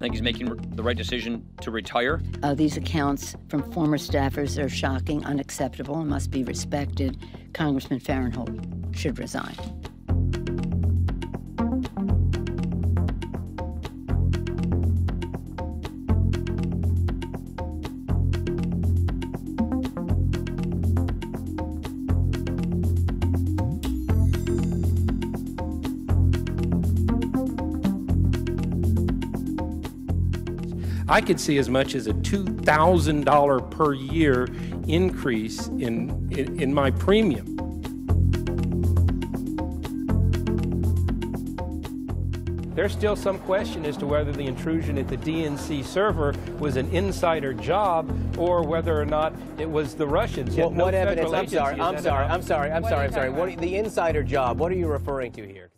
think he's making the right decision to retire. Uh, these accounts from former staffers are shocking, unacceptable, and must be respected. Congressman Farenthold should resign. I could see as much as a $2,000 per year increase in, in, in, my premium. There's still some question as to whether the intrusion at the DNC server was an insider job or whether or not it was the Russians. Well, no what evidence? I'm sorry. I'm sorry. I'm sorry. I'm sorry. I'm sorry. What the insider job? What are you referring to here?